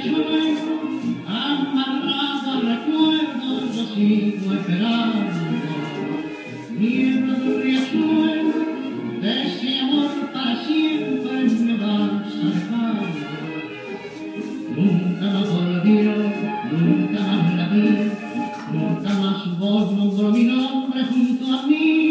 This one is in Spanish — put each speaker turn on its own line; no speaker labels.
pechuelo, amarrado al recuerdo, yo sigo esperando. Mientras tu riachuelo, de ese amor para siempre me vas alejando. Nunca la volvieron, nunca más la vi, nunca más su mi nombre junto a mí.